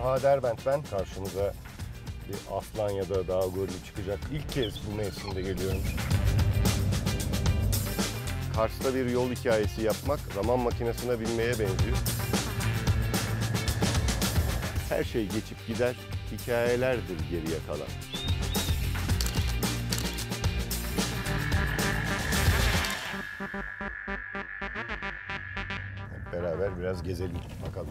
Süha Derbent ben. Karşımıza bir aslan ya da dağ gorili çıkacak. İlk kez bu mevsimde geliyorum. Kars'ta bir yol hikayesi yapmak zaman makinesine binmeye benziyor. Her şey geçip gider, hikayelerdir geriye kalan. Hep beraber biraz gezelim bakalım.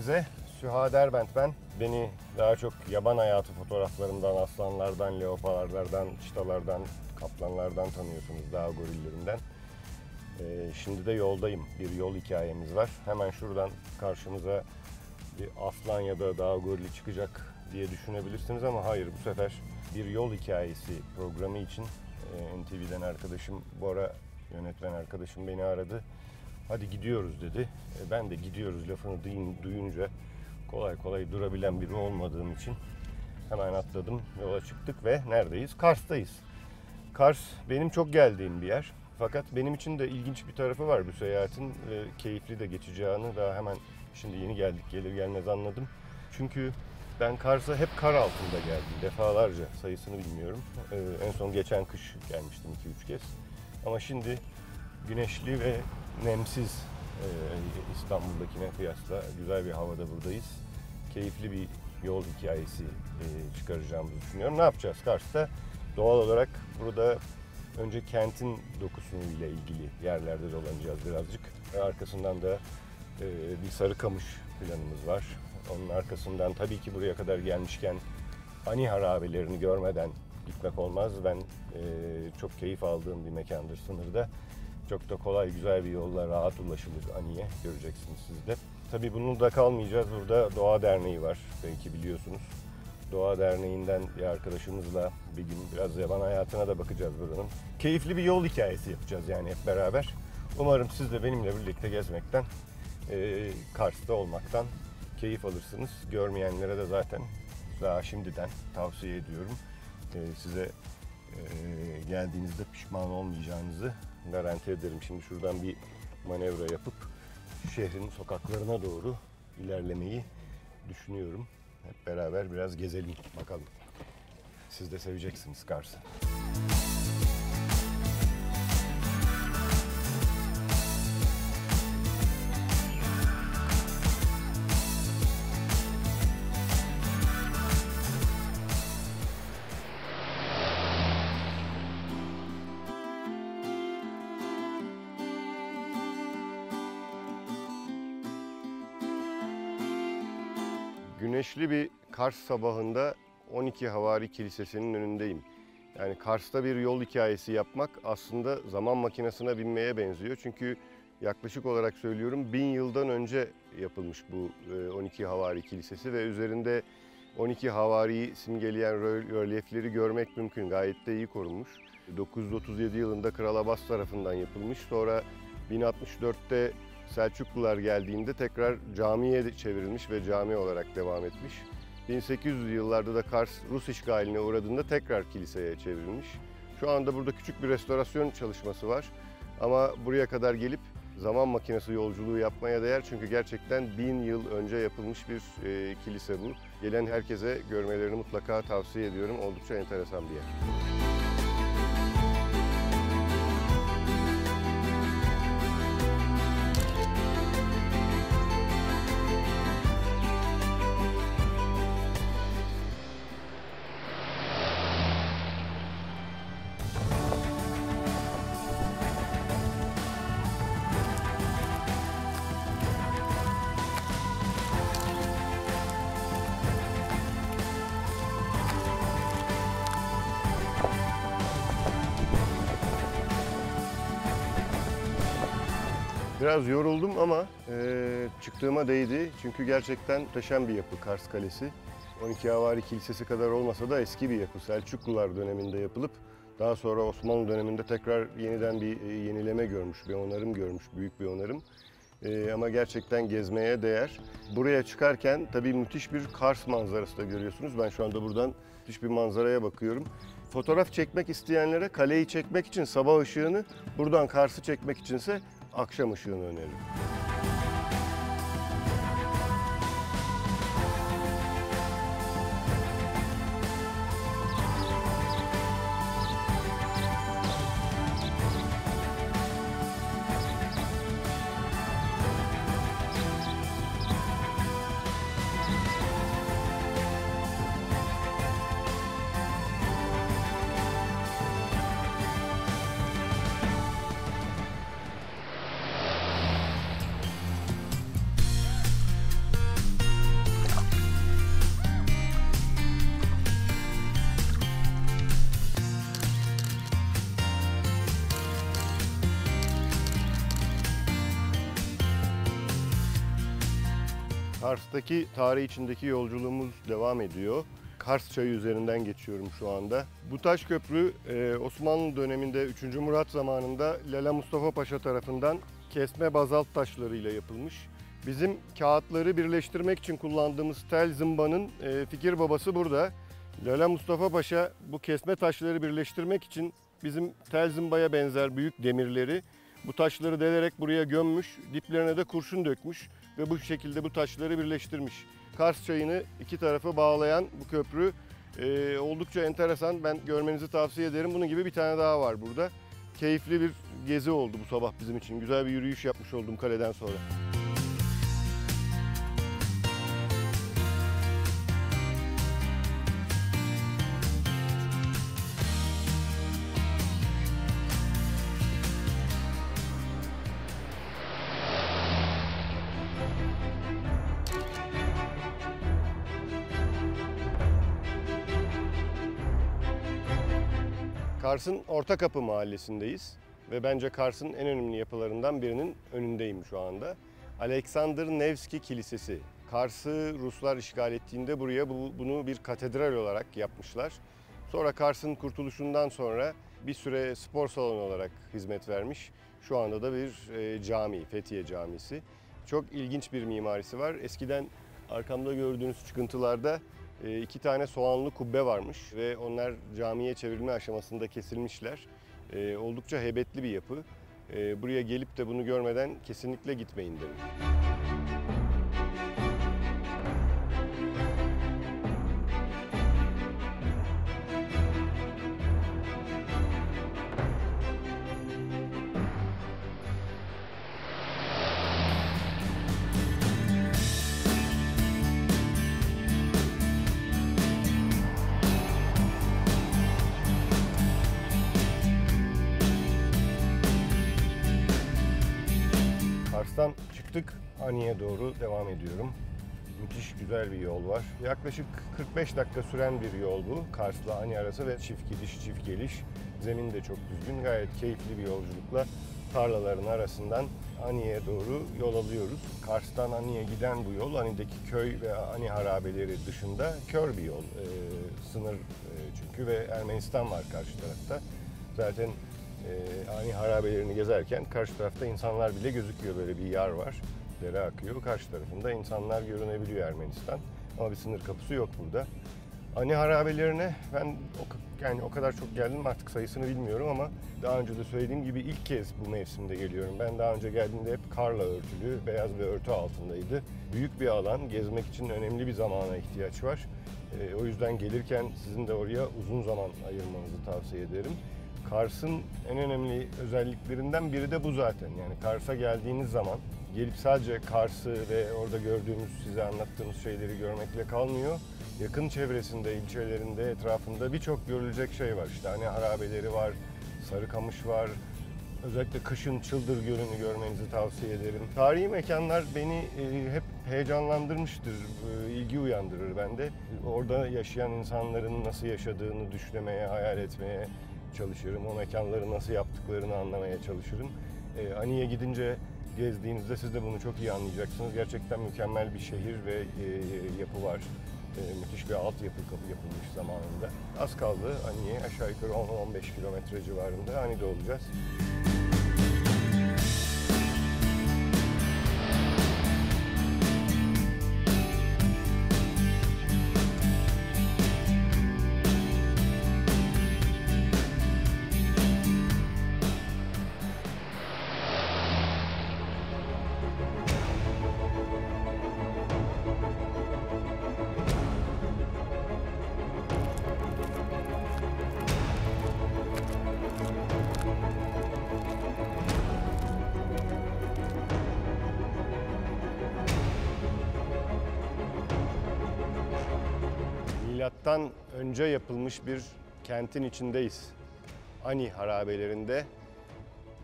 Hepinize. Süha Derbent ben. Beni daha çok yaban hayatı fotoğraflarımdan, aslanlardan, leoparlardan, çitalardan, kaplanlardan tanıyorsunuz, dağ gorillerinden. Ee, şimdi de yoldayım. Bir yol hikayemiz var. Hemen şuradan karşımıza bir aslan ya da dağ gorili çıkacak diye düşünebilirsiniz ama hayır bu sefer bir yol hikayesi programı için e, NTV'den arkadaşım Bora yönetmen arkadaşım beni aradı. Hadi gidiyoruz dedi. E, ben de gidiyoruz lafını duyun- duyunca kolay kolay durabilen biri olmadığım için hemen atladım. Yola çıktık ve neredeyiz? Kars'tayız. Kars benim çok geldiğim bir yer. Fakat benim için de ilginç bir tarafı var bu seyahatin. ve keyifli de geçeceğini daha hemen şimdi yeni geldik gelir gelmez anladım. Çünkü ben Kars'a hep kar altında geldim defalarca sayısını bilmiyorum. Ee, en son geçen kış gelmiştim 2-3 kez. Ama şimdi güneşli ve nemsiz e, İstanbul'dakine kıyasla güzel bir havada buradayız. Keyifli bir yol hikayesi e, çıkaracağımızı düşünüyorum. Ne yapacağız Kars'ta? Doğal olarak burada önce kentin dokusuyla ilgili yerlerde dolanacağız birazcık. Arkasından da e, bir Sarıkamış planımız var. Onun arkasından tabii ki buraya kadar gelmişken Ani harabelerini görmeden gitmek olmaz. Ben çok keyif aldığım bir mekandır sınırda. Çok da kolay, güzel bir yolla rahat ulaşılır Ani'ye. Göreceksiniz siz de. Tabii bunun da kalmayacağız. Burada Doğa Derneği var. Belki biliyorsunuz. Doğa Derneği'nden bir arkadaşımızla bir gün biraz yaban hayatına da bakacağız buranın. Keyifli bir yol hikayesi yapacağız yani hep beraber. Umarım siz de benimle birlikte gezmekten, e, Kars'ta olmaktan keyif alırsınız. Görmeyenlere de zaten daha şimdiden tavsiye ediyorum. E, size e, geldiğinizde pişman olmayacağınızı garanti ederim. Şimdi şuradan bir manevra yapıp şehrin sokaklarına doğru ilerlemeyi düşünüyorum. Hep beraber biraz gezelim bakalım. Siz de seveceksiniz Kars'ı. Güneşli bir Kars sabahında 12 Havari Kilisesi'nin önündeyim. Yani Kars'ta bir yol hikayesi yapmak aslında zaman makinesine binmeye benziyor. Çünkü yaklaşık olarak söylüyorum bin yıldan önce yapılmış bu e, 12 Havari Kilisesi ve üzerinde 12 Havari'yi simgeleyen rö- rölyefleri görmek mümkün. Gayet de iyi korunmuş. 937 yılında Kral Abbas tarafından yapılmış. Sonra 1064'te Selçuklular geldiğinde tekrar camiye çevrilmiş ve cami olarak devam etmiş. 1800'lü yıllarda da Kars Rus işgaline uğradığında tekrar kiliseye çevrilmiş. Şu anda burada küçük bir restorasyon çalışması var. Ama buraya kadar gelip zaman makinesi yolculuğu yapmaya değer çünkü gerçekten bin yıl önce yapılmış bir e, kilise bu. Gelen herkese görmelerini mutlaka tavsiye ediyorum. Oldukça enteresan bir yer. Biraz yoruldum ama e, çıktığıma değdi. Çünkü gerçekten muhteşem bir yapı Kars Kalesi. 12 Havari Kilisesi kadar olmasa da eski bir yapı. Selçuklular döneminde yapılıp Daha sonra Osmanlı döneminde tekrar yeniden bir e, yenileme görmüş, bir onarım görmüş, büyük bir onarım. E, ama gerçekten gezmeye değer. Buraya çıkarken tabii müthiş bir Kars manzarası da görüyorsunuz. Ben şu anda buradan müthiş bir manzaraya bakıyorum. Fotoğraf çekmek isteyenlere kaleyi çekmek için sabah ışığını, buradan Kars'ı çekmek içinse akşam ışığını öneririm. Kars'taki tarih içindeki yolculuğumuz devam ediyor. Kars Çayı üzerinden geçiyorum şu anda. Bu taş köprü e, Osmanlı döneminde 3. Murat zamanında Lala Mustafa Paşa tarafından kesme bazalt taşlarıyla yapılmış. Bizim kağıtları birleştirmek için kullandığımız tel zımbanın e, fikir babası burada. Lala Mustafa Paşa bu kesme taşları birleştirmek için bizim tel zımbaya benzer büyük demirleri bu taşları delerek buraya gömmüş, diplerine de kurşun dökmüş ve bu şekilde bu taşları birleştirmiş. Kars çayını iki tarafa bağlayan bu köprü e, oldukça enteresan. Ben görmenizi tavsiye ederim. Bunun gibi bir tane daha var burada. Keyifli bir gezi oldu bu sabah bizim için. Güzel bir yürüyüş yapmış oldum kaleden sonra. Kars'ın Ortakapı mahallesindeyiz ve bence Kars'ın en önemli yapılarından birinin önündeyim şu anda. Alexander Nevski Kilisesi. Kars'ı Ruslar işgal ettiğinde buraya bu, bunu bir katedral olarak yapmışlar. Sonra Kars'ın kurtuluşundan sonra bir süre spor salonu olarak hizmet vermiş. Şu anda da bir e, cami, Fethiye Camisi. Çok ilginç bir mimarisi var. Eskiden arkamda gördüğünüz çıkıntılarda iki tane soğanlı kubbe varmış ve onlar camiye çevrilme aşamasında kesilmişler. E, oldukça heybetli bir yapı. E, buraya gelip de bunu görmeden kesinlikle gitmeyin derim. Ani'ye doğru devam ediyorum. Müthiş güzel bir yol var. Yaklaşık 45 dakika süren bir yol bu. Kars'la Ani arası ve çift gidiş çift geliş. Zemin de çok düzgün. Gayet keyifli bir yolculukla tarlaların arasından Ani'ye doğru yol alıyoruz. Kars'tan Ani'ye giden bu yol Ani'deki köy ve Ani harabeleri dışında kör bir yol. Ee, sınır e, çünkü ve Ermenistan var karşı tarafta. Zaten e, ani harabelerini gezerken karşı tarafta insanlar bile gözüküyor. Böyle bir yar var. Dere akıyor. Karşı tarafında insanlar görünebiliyor Ermenistan. Ama bir sınır kapısı yok burada. Ani harabelerine ben o, yani o kadar çok geldim artık sayısını bilmiyorum ama daha önce de söylediğim gibi ilk kez bu mevsimde geliyorum. Ben daha önce geldiğimde hep karla örtülü, beyaz bir örtü altındaydı. Büyük bir alan, gezmek için önemli bir zamana ihtiyaç var. E, o yüzden gelirken sizin de oraya uzun zaman ayırmanızı tavsiye ederim. Kars'ın en önemli özelliklerinden biri de bu zaten. Yani Kars'a geldiğiniz zaman gelip sadece Kars'ı ve orada gördüğümüz, size anlattığımız şeyleri görmekle kalmıyor. Yakın çevresinde, ilçelerinde, etrafında birçok görülecek şey var. İşte hani harabeleri var, Sarıkamış var. Özellikle kışın Çıldır Gölü'nü görmenizi tavsiye ederim. Tarihi mekanlar beni e, hep heyecanlandırmıştır, e, ilgi uyandırır bende. Orada yaşayan insanların nasıl yaşadığını düşünmeye, hayal etmeye, çalışırım. O mekanları nasıl yaptıklarını anlamaya çalışırım. E, Ani'ye gidince gezdiğinizde siz de bunu çok iyi anlayacaksınız. Gerçekten mükemmel bir şehir ve e, yapı var. e, müthiş bir altyapı yapılmış zamanında. Az kaldı Ani'ye aşağı yukarı 10-15 kilometre civarında Ani'de olacağız. Önce yapılmış bir kentin içindeyiz. Ani harabelerinde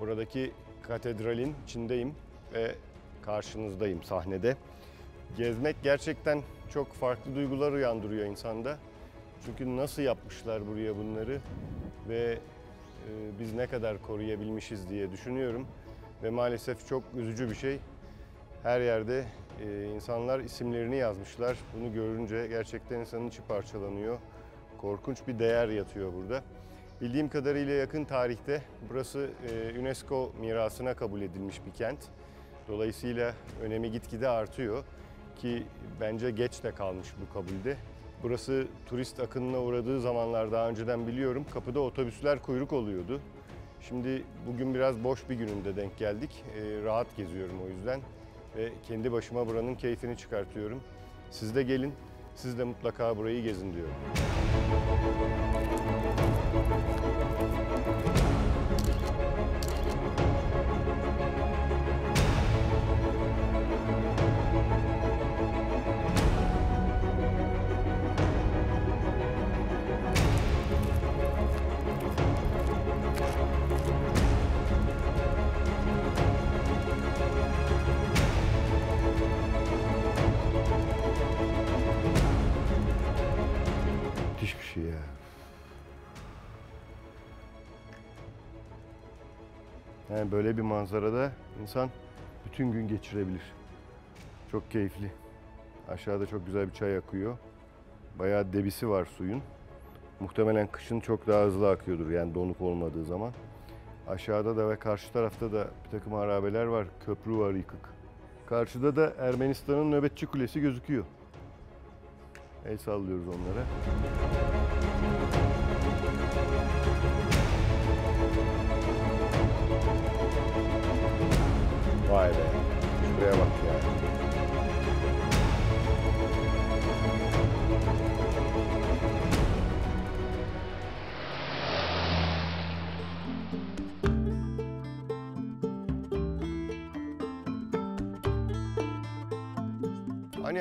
buradaki katedralin içindeyim ve karşınızdayım sahnede. Gezmek gerçekten çok farklı duygular uyandırıyor insanda. Çünkü nasıl yapmışlar buraya bunları ve e, biz ne kadar koruyabilmişiz diye düşünüyorum. Ve maalesef çok üzücü bir şey. Her yerde e, insanlar isimlerini yazmışlar. Bunu görünce gerçekten insanın içi parçalanıyor. Korkunç bir değer yatıyor burada. Bildiğim kadarıyla yakın tarihte burası e, UNESCO mirasına kabul edilmiş bir kent. Dolayısıyla önemi gitgide artıyor ki bence geç de kalmış bu kabulde. Burası turist akınına uğradığı zamanlar daha önceden biliyorum. Kapıda otobüsler kuyruk oluyordu. Şimdi bugün biraz boş bir gününde denk geldik. E, rahat geziyorum o yüzden ve kendi başıma buranın keyfini çıkartıyorum. Siz de gelin, siz de mutlaka burayı gezin diyorum. Yani böyle bir manzarada insan bütün gün geçirebilir. Çok keyifli. Aşağıda çok güzel bir çay akıyor. Bayağı debisi var suyun. Muhtemelen kışın çok daha hızlı akıyordur yani donuk olmadığı zaman. Aşağıda da ve karşı tarafta da bir takım harabeler var. Köprü var yıkık. Karşıda da Ermenistan'ın nöbetçi kulesi gözüküyor. El sallıyoruz onlara. Vay be. Şuraya bak ya.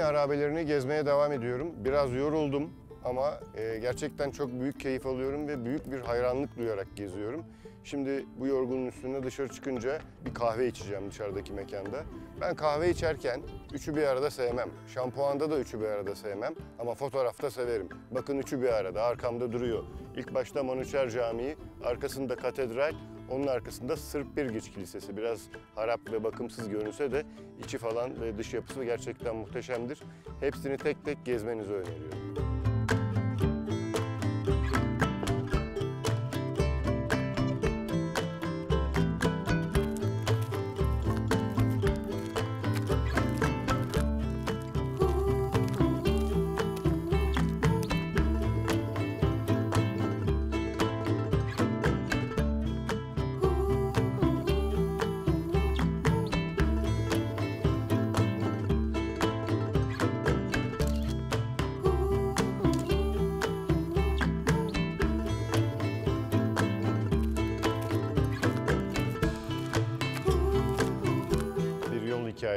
Harabelerini gezmeye devam ediyorum. Biraz yoruldum ama e, gerçekten çok büyük keyif alıyorum ve büyük bir hayranlık duyarak geziyorum. Şimdi bu yorgunun üstüne dışarı çıkınca bir kahve içeceğim dışarıdaki mekanda. Ben kahve içerken üçü bir arada sevmem. Şampuanda da üçü bir arada sevmem ama fotoğrafta severim. Bakın üçü bir arada arkamda duruyor. İlk başta Manuçer Camii, arkasında katedral, onun arkasında Sırp Birgiç Kilisesi. Biraz harap ve bakımsız görünse de içi falan ve dış yapısı gerçekten muhteşemdir. Hepsini tek tek gezmenizi öneriyorum.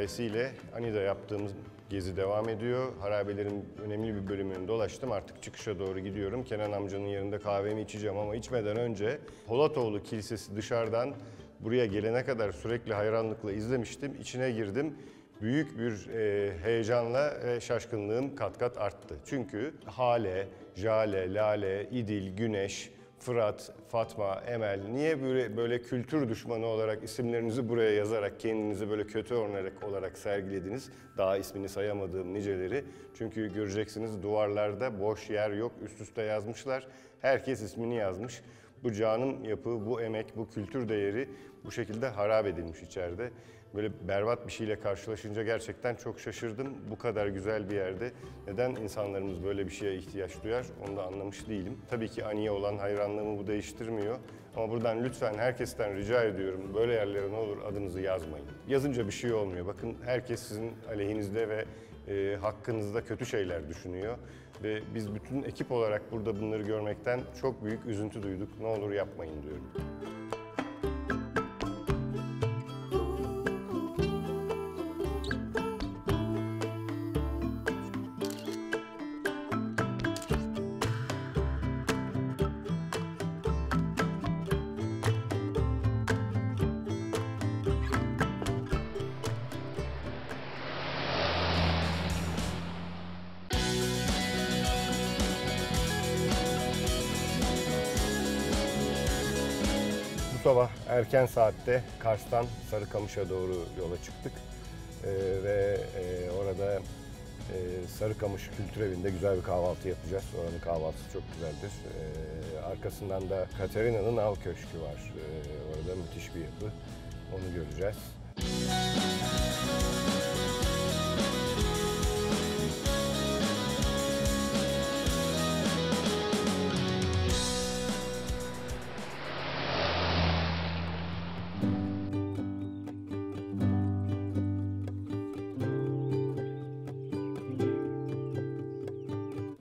Yol hikayesiyle Ani'de yaptığımız gezi devam ediyor. Harabelerin önemli bir bölümünü dolaştım. Artık çıkışa doğru gidiyorum. Kenan amcanın yerinde kahvemi içeceğim ama içmeden önce Polatoğlu Kilisesi dışarıdan buraya gelene kadar sürekli hayranlıkla izlemiştim. İçine girdim. Büyük bir e, heyecanla ve şaşkınlığım kat kat arttı. Çünkü hale, jale, lale, idil, güneş, Fırat, Fatma, Emel niye böyle böyle kültür düşmanı olarak isimlerinizi buraya yazarak kendinizi böyle kötü örnek olarak sergilediniz? Daha ismini sayamadığım niceleri. Çünkü göreceksiniz duvarlarda boş yer yok. Üst üste yazmışlar. Herkes ismini yazmış. Bu canın yapı, bu emek, bu kültür değeri bu şekilde harap edilmiş içeride. Böyle berbat bir şeyle karşılaşınca gerçekten çok şaşırdım. Bu kadar güzel bir yerde neden insanlarımız böyle bir şeye ihtiyaç duyar onu da anlamış değilim. Tabii ki Ani'ye olan hayranlığımı bu değiştirmiyor. Ama buradan lütfen herkesten rica ediyorum böyle yerlere ne olur adınızı yazmayın. Yazınca bir şey olmuyor. Bakın herkes sizin aleyhinizde ve e, hakkınızda kötü şeyler düşünüyor. Ve biz bütün ekip olarak burada bunları görmekten çok büyük üzüntü duyduk. Ne olur yapmayın diyorum. Sabah erken saatte Kars'tan Sarıkamış'a doğru yola çıktık. Ee, ve e, orada e, Sarıkamış Kültür Evi'nde güzel bir kahvaltı yapacağız. Oranın kahvaltısı çok güzeldir. Ee, arkasından da Katerina'nın Av Köşkü var. Ee, orada müthiş bir yapı. Onu göreceğiz.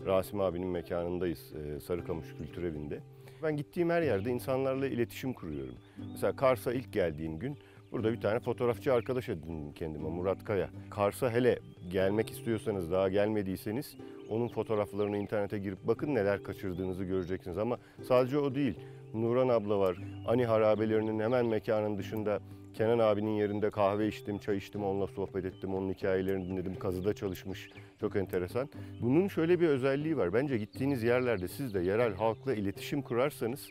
Rasim abinin mekanındayız, e, Sarıkamış Kültür Evi'nde. Ben gittiğim her yerde insanlarla iletişim kuruyorum. Mesela Kars'a ilk geldiğim gün burada bir tane fotoğrafçı arkadaş edindim kendime, Murat Kaya. Kars'a hele gelmek istiyorsanız, daha gelmediyseniz onun fotoğraflarını internete girip bakın neler kaçırdığınızı göreceksiniz. Ama sadece o değil, Nuran abla var. Ani harabelerinin hemen mekanın dışında Kenan abinin yerinde kahve içtim, çay içtim, onunla sohbet ettim, onun hikayelerini dinledim. Kazıda çalışmış, çok enteresan. Bunun şöyle bir özelliği var. Bence gittiğiniz yerlerde siz de yerel halkla iletişim kurarsanız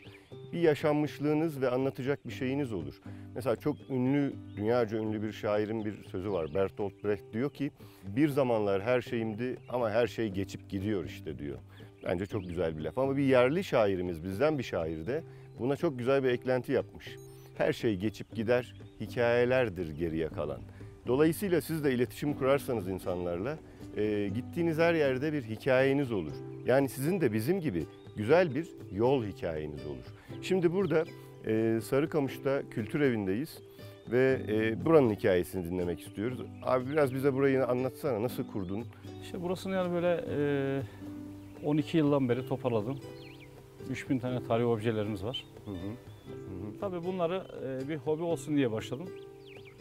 bir yaşanmışlığınız ve anlatacak bir şeyiniz olur. Mesela çok ünlü, dünyaca ünlü bir şairin bir sözü var. Bertolt Brecht diyor ki, bir zamanlar her şeyimdi ama her şey geçip gidiyor işte diyor. Bence çok güzel bir laf ama bir yerli şairimiz, bizden bir şair de buna çok güzel bir eklenti yapmış. Her şey geçip gider, hikayelerdir geriye kalan. Dolayısıyla siz de iletişim kurarsanız insanlarla e, gittiğiniz her yerde bir hikayeniz olur. Yani sizin de bizim gibi güzel bir yol hikayeniz olur. Şimdi burada e, Sarıkamış'ta kültür evindeyiz ve e, buranın hikayesini dinlemek istiyoruz. Abi biraz bize burayı anlatsana nasıl kurdun? İşte burasını yani böyle e, 12 yıldan beri toparladım. 3000 tane tarihi objelerimiz var. Hı hı. Tabii bunları e, bir hobi olsun diye başladım.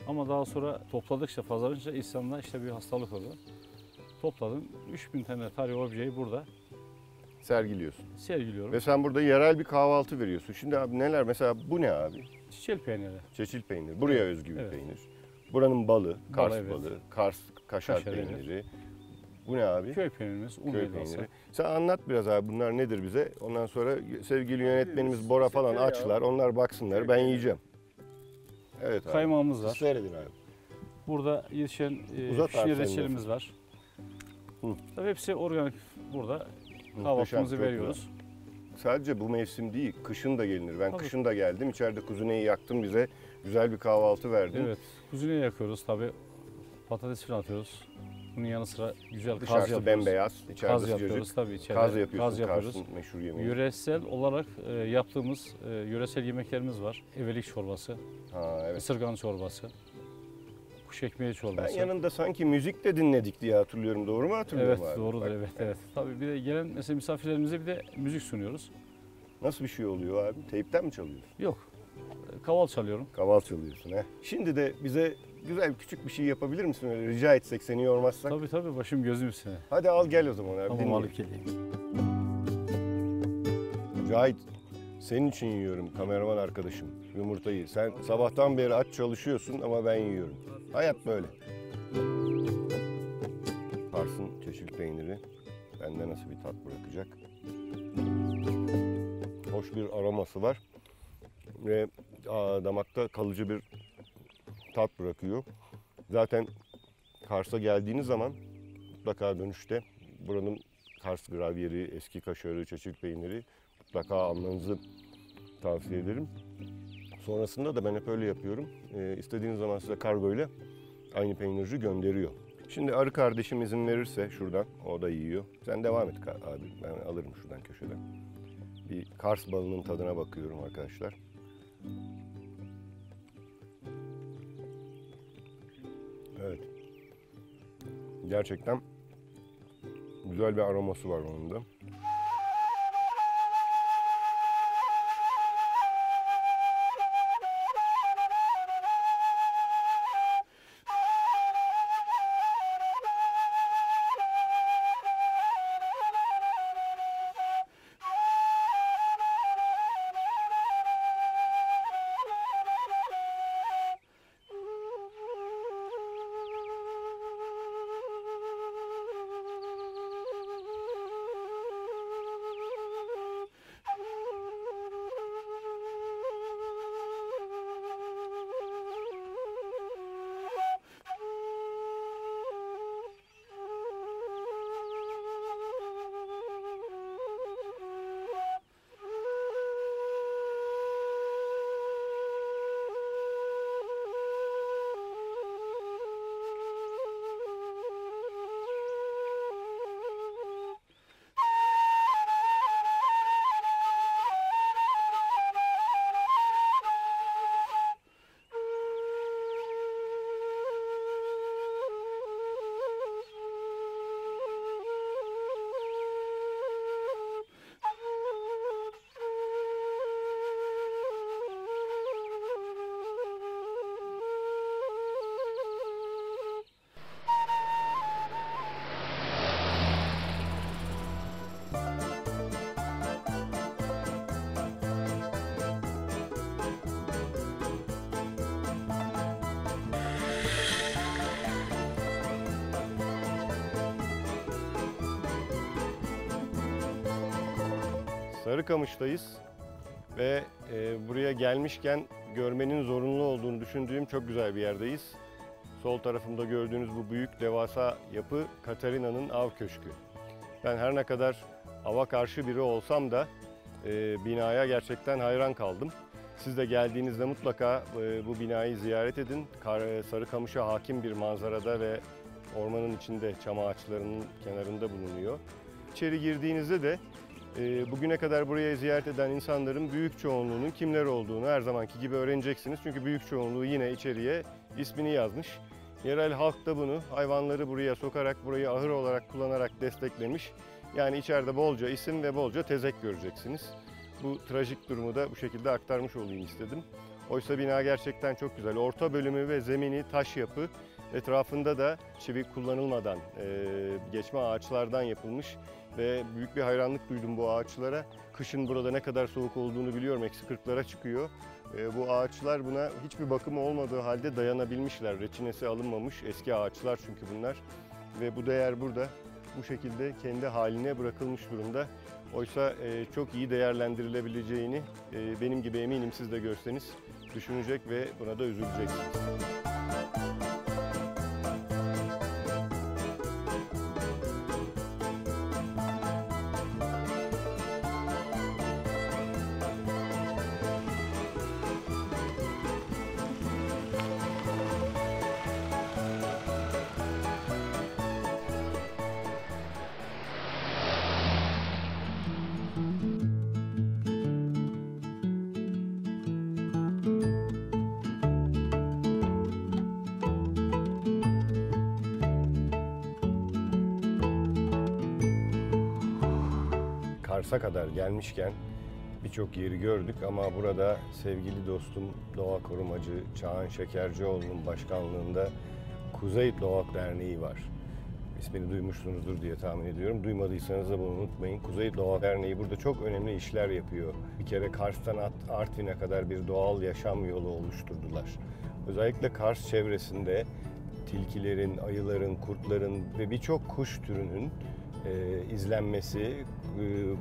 Ama daha sonra topladıkça fazlalıkça insanda işte bir hastalık oldu. Topladım. 3000 tane tarihi objeyi burada Sergiliyorsun. sergiliyorum. Ve sen burada yerel bir kahvaltı veriyorsun. Şimdi abi neler mesela bu ne abi? Çiçel peyniri. Çeçil peynir. Buraya özgü bir Evet. peynir. Buranın balı, Kars evet. balı, Kars kaşar, Kaşar, evet. Bu ne abi? Köy peynirimiz, un Köy helvası. peyniri. Sen anlat biraz abi bunlar nedir bize. Ondan sonra sevgili yönetmenimiz Bora falan açlar. Onlar baksınlar. Ben yiyeceğim. Evet abi. Kaymağımız var. Seyredin abi. Burada yetişen e, sen reçelimiz var. Hı. Tabii hepsi organik burada. Kahvaltımızı veriyoruz. Sadece bu mevsim değil, kışın da gelinir. Ben Tabii. kışın da geldim. İçeride kuzuneyi yaktım bize. Güzel bir kahvaltı verdin. Evet, kuzine yakıyoruz tabii. Patates falan atıyoruz. Bunun yanı sıra güzel kaz Dışarısı yapıyoruz. bembeyaz, içeride Kaz sıcacık. yapıyoruz tabii içeride. Kaz yapıyorsun, Kaz yapıyoruz. Kars'ın meşhur yemeği. Yöresel olarak e, yaptığımız e, yöresel yemeklerimiz var. Evelik çorbası, Ha evet. ısırgan çorbası, kuş ekmeği Ben çorbası. yanında sanki müzik de dinledik diye hatırlıyorum. Doğru mu hatırlıyorum evet abi? doğrudur Bak, evet evet. Tabii bir de gelen mesela misafirlerimize bir de müzik sunuyoruz. Nasıl bir şey oluyor abi? Teypten mi çalıyorsun? Yok. e, Kaval çalıyorum. Kaval çalıyorsun he. Şimdi de bize güzel küçük bir şey yapabilir misin öyle rica etsek seni yormazsak? Tabii tabii başım gözüm üstüne. Hadi al gel o zaman abi. Tamam dinleyelim. alıp geleyim. Cahit senin için yiyorum kameraman arkadaşım yumurtayı. Sen sabahtan beri aç çalışıyorsun ama ben yiyorum. Hayat böyle. Kars'ın çeşil peyniri bende nasıl bir tat bırakacak? Hoş hoş bir aroması var. Ve aa, damakta kalıcı bir tat bırakıyor. Zaten Kars'a geldiğiniz zaman mutlaka dönüşte buranın Kars gravyeri, eski kaşarı, çeçil peyniri mutlaka almanızı tavsiye ederim. Sonrasında da ben hep öyle yapıyorum. Ee, istediğiniz zaman size kargo ile aynı peynirci gönderiyor. Şimdi arı kardeşim izin verirse şuradan, o da yiyor. Sen devam et abi, ben alırım şuradan köşeden. Bir Kars balının tadına bakıyorum arkadaşlar. Evet. Gerçekten güzel bir aroması var onun da. Sarıkamış'tayız ve e, buraya gelmişken görmenin zorunlu olduğunu düşündüğüm çok güzel bir yerdeyiz. Sol tarafımda gördüğünüz bu büyük devasa yapı Katarina'nın av köşkü. Ben her ne kadar ava karşı biri olsam da e, binaya gerçekten hayran kaldım. Siz de geldiğinizde mutlaka e, bu binayı ziyaret edin. Kar, Sarıkamış'a hakim bir manzarada ve ormanın içinde çam ağaçlarının kenarında bulunuyor. İçeri girdiğinizde de e, bugüne kadar buraya ziyaret eden insanların büyük çoğunluğunun kimler olduğunu her zamanki gibi öğreneceksiniz. Çünkü büyük çoğunluğu yine içeriye ismini yazmış. Yerel halk da bunu hayvanları buraya sokarak, burayı ahır olarak kullanarak desteklemiş. Yani içeride bolca isim ve bolca tezek göreceksiniz. Bu trajik durumu da bu şekilde aktarmış olayım istedim. Oysa bina gerçekten çok güzel. Orta bölümü ve zemini taş yapı. Etrafında da çivi kullanılmadan e, geçme ağaçlardan yapılmış ve büyük bir hayranlık duydum bu ağaçlara. Kışın burada ne kadar soğuk olduğunu biliyorum. Eksi 40'lara çıkıyor. E, bu ağaçlar buna hiçbir bakımı olmadığı halde dayanabilmişler. Reçinesi alınmamış eski ağaçlar çünkü bunlar. Ve bu değer burada bu şekilde kendi haline bırakılmış durumda. Oysa e, çok iyi değerlendirilebileceğini e, benim gibi eminim siz de görseniz düşünecek ve buna da üzüleceksiniz. Gelmişken birçok yeri gördük ama burada sevgili dostum doğa korumacı Çağan Şekercioğlu'nun başkanlığında Kuzey Doğa Derneği var. İsmini duymuşsunuzdur diye tahmin ediyorum. Duymadıysanız da bunu unutmayın. Kuzey Doğa Derneği burada çok önemli işler yapıyor. Bir kere Kars'tan Artvin'e kadar bir doğal yaşam yolu oluşturdular. Özellikle Kars çevresinde tilkilerin, ayıların, kurtların ve birçok kuş türünün e, izlenmesi,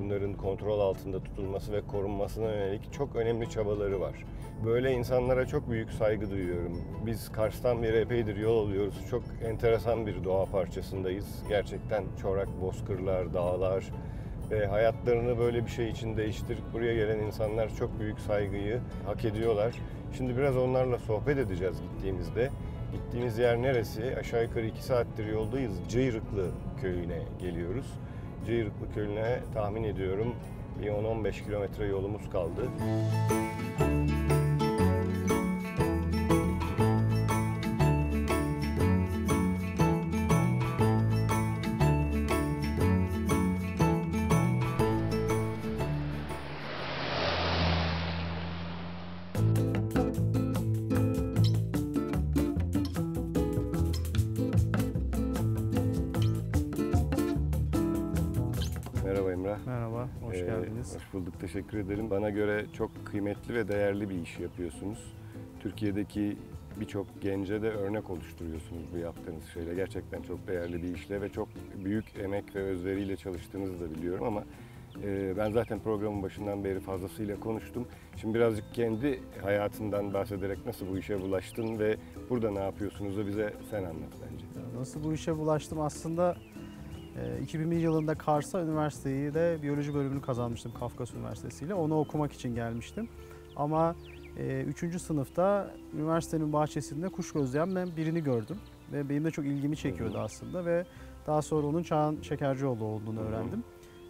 bunların kontrol altında tutulması ve korunmasına yönelik çok önemli çabaları var. Böyle insanlara çok büyük saygı duyuyorum. Biz Kars'tan beri epeydir yol alıyoruz. Çok enteresan bir doğa parçasındayız. Gerçekten çorak bozkırlar, dağlar ve hayatlarını böyle bir şey için değiştirip buraya gelen insanlar çok büyük saygıyı hak ediyorlar. Şimdi biraz onlarla sohbet edeceğiz gittiğimizde. Gittiğimiz yer neresi? Aşağı yukarı 2 saattir yoldayız. Cıyrıklı köyüne geliyoruz. Cıyrıklı köyüne tahmin ediyorum bir 10-15 kilometre yolumuz kaldı. Merhaba hoş Ee, geldiniz. Hoş bulduk, teşekkür ederim. Bana göre çok kıymetli ve değerli bir iş yapıyorsunuz. Türkiye'deki birçok gence de örnek oluşturuyorsunuz bu yaptığınız şeyle. Gerçekten çok değerli bir işle ve çok büyük emek ve özveriyle çalıştığınızı da biliyorum ama e, ben zaten programın başından beri fazlasıyla konuştum. Şimdi birazcık kendi hayatından bahsederek nasıl bu işe bulaştın ve burada ne yapıyorsunuz da bize sen anlat bence. Nasıl bu işe bulaştım? Aslında 2001 yılında Kars'a üniversiteyi de biyoloji bölümünü kazanmıştım Kafkas Üniversitesi ile. Onu okumak için gelmiştim. Ama 3. sınıfta üniversitenin bahçesinde kuş gözleyen birini gördüm. Ve benim de çok ilgimi çekiyordu aslında ve daha sonra onun Çağan Şekercioğlu olduğunu öğrendim.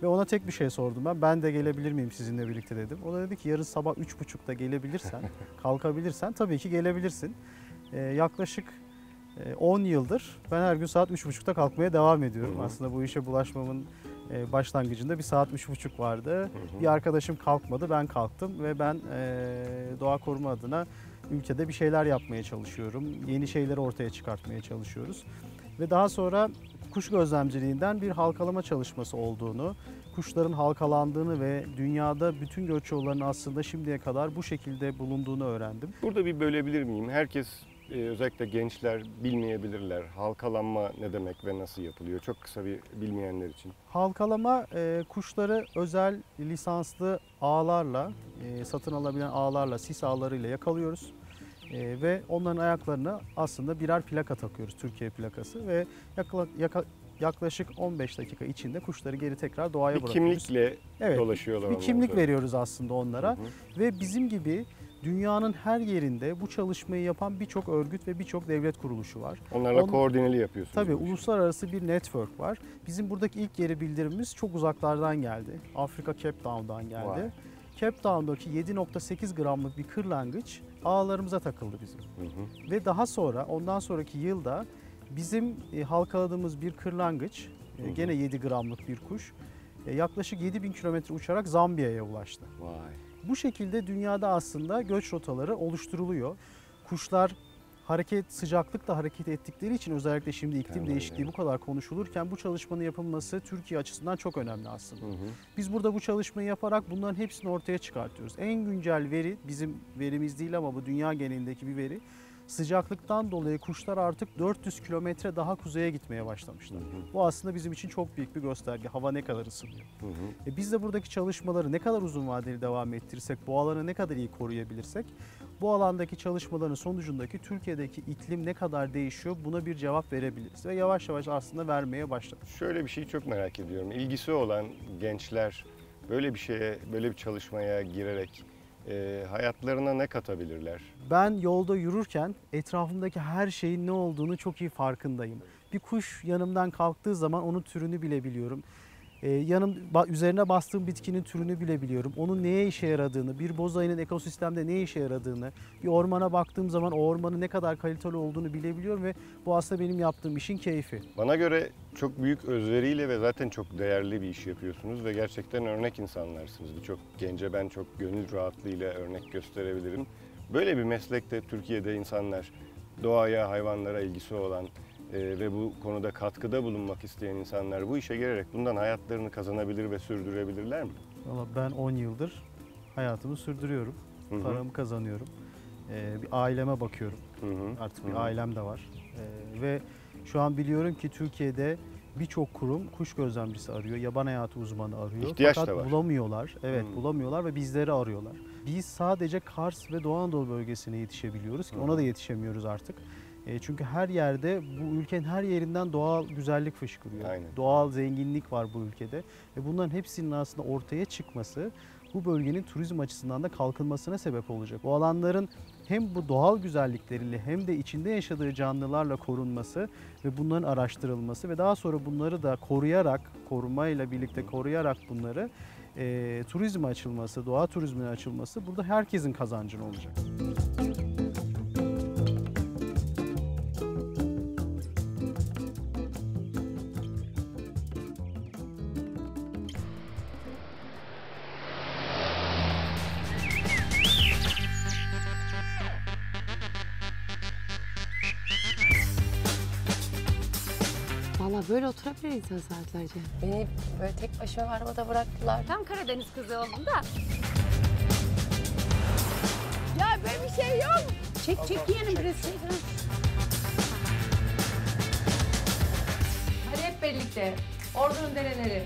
Ve ona tek bir şey sordum ben. Ben de gelebilir miyim sizinle birlikte dedim. O da dedi ki yarın sabah 3.30'da gelebilirsen, kalkabilirsen tabii ki gelebilirsin. Ee, yaklaşık e, 10 yıldır ben her gün saat 3.30'da kalkmaya devam ediyorum. Hı hı. Aslında bu işe bulaşmamın e, başlangıcında bir saat 3.30 vardı. Hı hı. Bir arkadaşım kalkmadı, ben kalktım ve ben e, doğa koruma adına ülkede bir şeyler yapmaya çalışıyorum. Yeni şeyleri ortaya çıkartmaya çalışıyoruz. Ve daha sonra kuş gözlemciliğinden bir halkalama çalışması olduğunu, kuşların halkalandığını ve dünyada bütün göç yollarının aslında şimdiye kadar bu şekilde bulunduğunu öğrendim. Burada bir bölebilir miyim? Herkes e, özellikle gençler bilmeyebilirler. Halkalanma ne demek ve nasıl yapılıyor? Çok kısa bir bilmeyenler için. Halkalama e, kuşları özel lisanslı ağlarla, e, satın alabilen ağlarla, sis ağlarıyla yakalıyoruz. E, ve onların ayaklarına aslında birer plaka takıyoruz, Türkiye plakası. Ve yakla- yaka- yaklaşık 15 dakika içinde kuşları geri tekrar doğaya Bir bırakıyoruz. kimlikle evet, dolaşıyorlar bir kimlik sonra. veriyoruz aslında onlara. Hı hı. Ve bizim gibi dünyanın her yerinde bu çalışmayı yapan birçok örgüt ve birçok devlet kuruluşu var. Onlarla On- koordineli yapıyorsunuz. Tabii uluslararası bir network var. Bizim buradaki ilk geri bildirimimiz çok uzaklardan geldi. Afrika Cape Town'dan geldi. Vay. Cape Town'daki 7.8 gramlık bir kırlangıç ağlarımıza takıldı bizim. Hı hı. Ve daha sonra ondan sonraki yılda bizim e, halkaladığımız bir kırlangıç, e, Hı hı. gene 7 gramlık bir kuş, e, yaklaşık 7000 kilometre uçarak Zambiya'ya ulaştı. Vay. Bu şekilde dünyada aslında göç rotaları oluşturuluyor. Kuşlar hareket sıcaklıkla hareket ettikleri için özellikle şimdi iklim Tamam, değişikliği evet. bu kadar konuşulurken bu çalışmanın yapılması Türkiye açısından çok önemli aslında. Hı hı. Biz burada bu çalışmayı yaparak bunların hepsini ortaya çıkartıyoruz. En güncel veri bizim verimiz değil ama bu dünya genelindeki bir veri. Sıcaklıktan dolayı kuşlar artık 400 kilometre daha kuzeye gitmeye başlamışlar. Hı hı. Bu aslında bizim için çok büyük bir gösterge. Hava ne kadar ısınıyor. Hı hı. E biz de buradaki çalışmaları ne kadar uzun vadeli devam ettirirsek, bu alanı ne kadar iyi koruyabilirsek, bu alandaki çalışmaların sonucundaki Türkiye'deki iklim ne kadar değişiyor buna bir cevap verebiliriz. Ve yavaş yavaş aslında vermeye başladık. Şöyle bir şeyi çok merak ediyorum. İlgisi olan gençler böyle bir şeye, böyle bir çalışmaya girerek e, hayatlarına ne katabilirler? Ben yolda yürürken etrafımdaki her şeyin ne olduğunu çok iyi farkındayım. Bir kuş yanımdan kalktığı zaman onun türünü bile biliyorum. Ee, yanım üzerine bastığım bitkinin türünü bile biliyorum. Onun neye işe yaradığını, bir bozayının ekosistemde ne işe yaradığını, bir ormana baktığım zaman o ormanın ne kadar kaliteli olduğunu bilebiliyorum ve bu aslında benim yaptığım işin keyfi. Bana göre çok büyük özveriyle ve zaten çok değerli bir iş yapıyorsunuz ve gerçekten örnek insanlarsınız. Birçok gence ben çok gönül rahatlığıyla örnek gösterebilirim. Böyle bir meslekte Türkiye'de insanlar doğaya, hayvanlara ilgisi olan e, ve bu konuda katkıda bulunmak isteyen insanlar bu işe girerek bundan hayatlarını kazanabilir ve sürdürebilirler mi? Valla ben 10 yıldır hayatımı sürdürüyorum. Hı hı. Paramı kazanıyorum. Ee, bir aileme bakıyorum. Hı hı. Artık bir hı. ailem de var. Ee, ve şu an biliyorum ki Türkiye'de birçok kurum kuş gözlemcisi arıyor, yaban hayatı uzmanı arıyor. İhtiyaç Fakat da var. bulamıyorlar. Evet, Hmm. bulamıyorlar ve bizleri arıyorlar. Biz sadece Kars ve Doğu Anadolu bölgesine yetişebiliyoruz ki ona da yetişemiyoruz artık. E, çünkü her yerde bu ülkenin her yerinden doğal güzellik fışkırıyor. Aynen. Doğal zenginlik var bu ülkede ve bunların hepsinin aslında ortaya çıkması bu bölgenin turizm açısından da kalkınmasına sebep olacak. Bu alanların hem bu doğal güzellikleriyle hem de içinde yaşadığı canlılarla korunması ve bunların araştırılması ve daha sonra bunları da koruyarak, korumayla birlikte koruyarak bunları e, turizme açılması, doğa turizmine açılması burada herkesin kazancını olacak. Valla böyle oturabilir insan saatlerce. Beni böyle tek başıma arabada bıraktılar. Tam Karadeniz kızı oldum da. Ya böyle bir şey yok. Çek çek yiyelim biraz şey falan. Hadi hep birlikte. Ordunun dereleri.